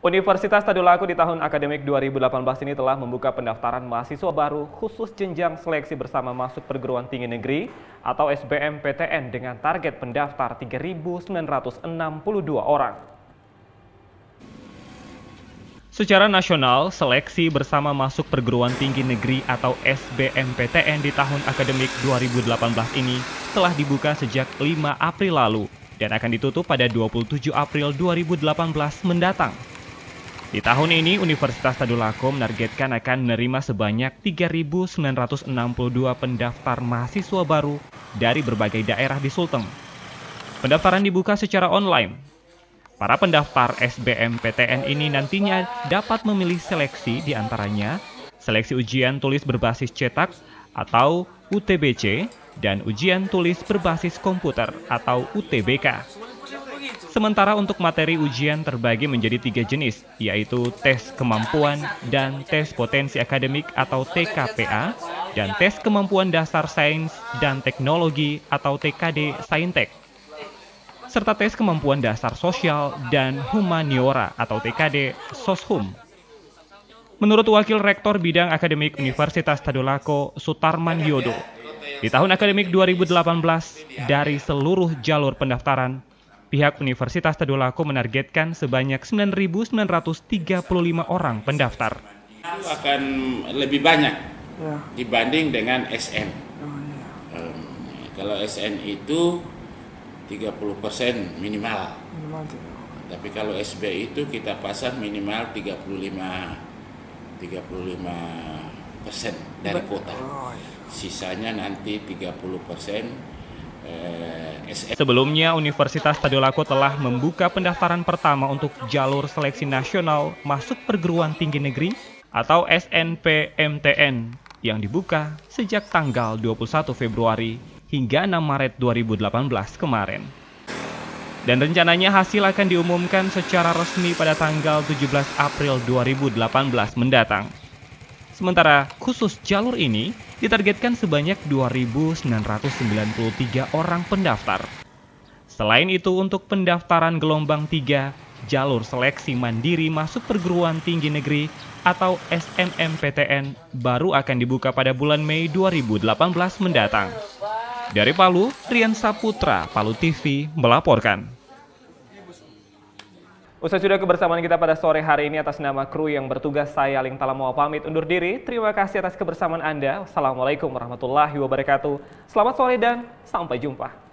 Universitas Tadulako di tahun akademik 2018 ini telah membuka pendaftaran mahasiswa baru khusus jenjang seleksi bersama masuk perguruan tinggi negeri atau SBMPTN dengan target pendaftar 3.962 orang. Secara nasional, seleksi bersama masuk perguruan tinggi negeri atau SBMPTN di tahun akademik 2018 ini telah dibuka sejak 5 April lalu dan akan ditutup pada 27 April 2018 mendatang. Di tahun ini, Universitas Tadulako menargetkan akan menerima sebanyak 3.962 pendaftar mahasiswa baru dari berbagai daerah di Sulteng. Pendaftaran dibuka secara online. Para pendaftar SBMPTN ini nantinya dapat memilih seleksi di antaranya seleksi ujian tulis berbasis cetak atau UTBC dan ujian tulis berbasis komputer atau UTBK. Sementara untuk materi ujian terbagi menjadi tiga jenis, yaitu tes kemampuan dan tes potensi akademik atau TKPA, dan tes kemampuan dasar sains dan teknologi atau TKD Saintek, serta tes kemampuan dasar sosial dan humaniora atau TKD Soshum. Menurut Wakil Rektor Bidang Akademik Universitas Tadulako, Sutarman Yodo, di tahun akademik 2018, dari seluruh jalur pendaftaran, Pihak Universitas Tadulako menargetkan sebanyak 9.935 orang pendaftar. Itu akan lebih banyak ya. dibanding dengan SN. Oh, ya. um, kalau SN itu 30 persen minimal. Tapi kalau SB itu kita pasang minimal 35 35 persen dari kota. Oh, iya. Sisanya nanti 30 persen Sebelumnya, Universitas Tadulako telah membuka pendaftaran pertama untuk jalur seleksi nasional masuk perguruan tinggi negeri atau SNPMTN yang dibuka sejak tanggal 21 Februari hingga 6 Maret 2018 kemarin. Dan rencananya hasil akan diumumkan secara resmi pada tanggal 17 April 2018 mendatang. Sementara khusus jalur ini ditargetkan sebanyak 2.993 orang pendaftar. Selain itu untuk pendaftaran gelombang 3, jalur seleksi mandiri masuk perguruan tinggi negeri atau SNMPTN baru akan dibuka pada bulan Mei 2018 mendatang. Dari Palu, Rian Saputra, Palu TV melaporkan. Usai sudah kebersamaan kita pada sore hari ini atas nama kru yang bertugas saya Ling Talamoa pamit undur diri. Terima kasih atas kebersamaan Anda. Assalamualaikum warahmatullahi wabarakatuh. Selamat sore dan sampai jumpa.